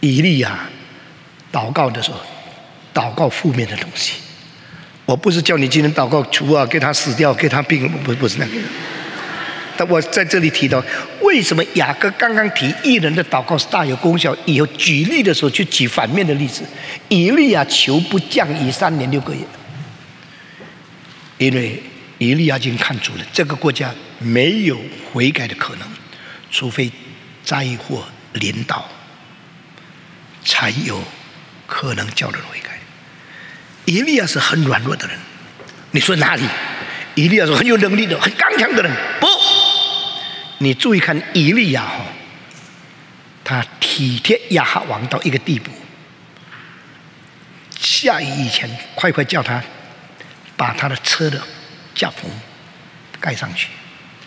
以利亚祷告的时候，祷告负面的东西。我不是叫你今天祷告主啊，给他死掉，给他病，不不是那个。但我在这里提到，为什么雅各刚刚提一人的祷告是大有功效？以后举例的时候，去举反面的例子。以利亚求不降雨三年六个月，因为以利亚已经看出了这个国家没有悔改的可能，除非灾祸临到，才有可能叫人悔改。以利亚是很软弱的人，你说哪里？以利亚是很有能力的、很刚强的人。不，你注意看以利亚哈，他体贴亚哈王到一个地步。下雨以前，快快叫他把他的车的架棚盖上去，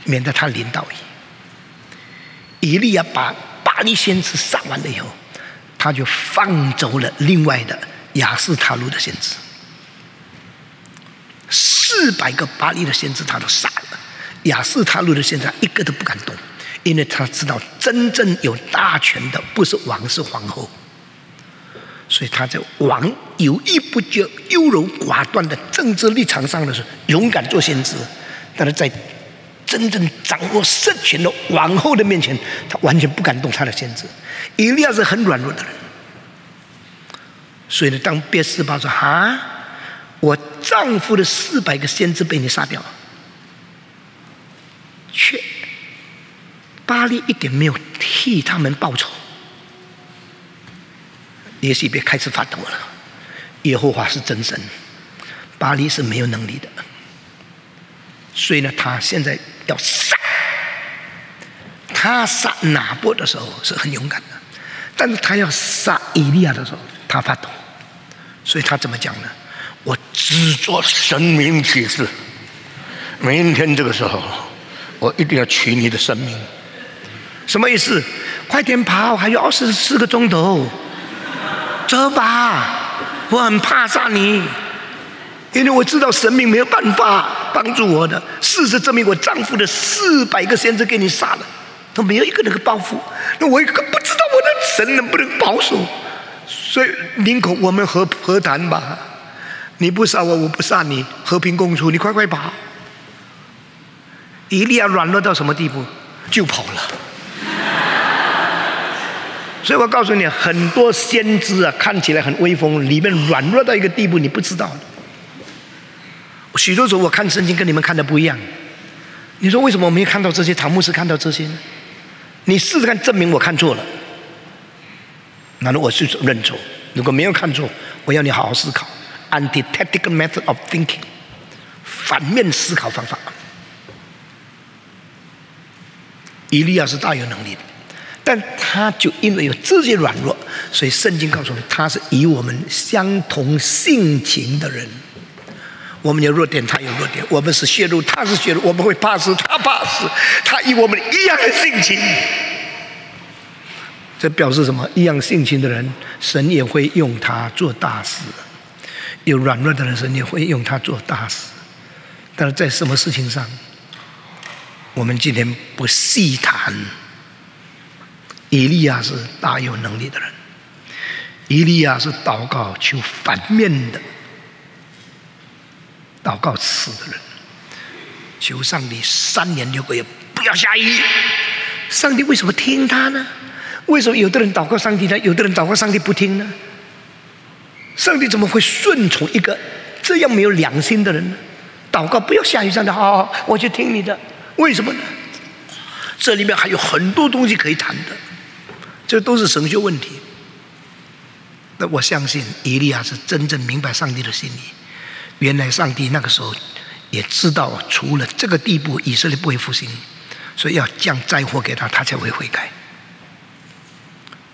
免得他淋到雨。以利亚把巴利先知杀完了以后，他就放走了另外的亚斯塔路的先知。四百个巴黎的先知，他都杀了；亚瑟他路的先知，一个都不敢动，因为他知道真正有大权的不是王，是皇后。所以他在王犹豫不决、优柔寡断的政治立场上的时候，勇敢做先知；但是在真正掌握实权的王后的面前，他完全不敢动他的先知。以利亚是很软弱的人，所以呢，当别斯巴说：“哈。”我丈夫的四百个先知被你杀掉，却巴黎一点没有替他们报仇。也许别开始发抖了，耶和华是真神，巴黎是没有能力的，所以呢，他现在要杀。他杀拿波的时候是很勇敢的，但是他要杀以利亚的时候，他发抖，所以他怎么讲呢？我只做神明启示，明天这个时候，我一定要取你的生命。什么意思？快点跑，还有二十四个钟头，走吧！我很怕杀你，因为我知道神明没有办法帮助我的。事实证明，我丈夫的四百个先知给你杀了，都没有一个能够报复。那我一个不知道我的神能不能保守，所以宁可我们和和谈吧。你不杀我，我不杀你，和平共处。你快快跑！一利亚软弱到什么地步，就跑了。所以我告诉你，很多先知啊，看起来很威风，里面软弱到一个地步，你不知道。许多时候我看圣经跟你们看的不一样。你说为什么我没有看到这些？唐牧师看到这些呢？你试试看，证明我看错了。难道我是认错？如果没有看错，我要你好好思考。Antithetical method of thinking，反面思考方法。以利亚是大有能力的，但他就因为有这些软弱，所以圣经告诉我们，他是与我们相同性情的人。我们有弱点，他有弱点；我们是血肉，他是血肉；我们会怕死，他怕死。他与我们一样的性情，这表示什么？一样性情的人，神也会用他做大事。有软弱的人神也会用他做大事，但是在什么事情上，我们今天不细谈。以利亚是大有能力的人，以利亚是祷告求反面的祷告死的人，求上帝三年六个月不要下雨。上帝为什么听他呢？为什么有的人祷告上帝呢？有的人祷告上帝不听呢？上帝怎么会顺从一个这样没有良心的人呢？祷告不要下雨，上帝好，好，我去听你的。为什么呢？这里面还有很多东西可以谈的，这都是神学问题。那我相信以利亚是真正明白上帝的心意。原来上帝那个时候也知道，除了这个地步，以色列不会复兴，所以要降灾祸给他，他才会悔改。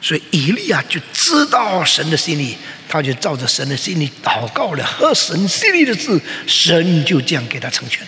所以以利亚就知道神的心意，他就照着神的心意祷告了，和神心意的字，神就这样给他成全。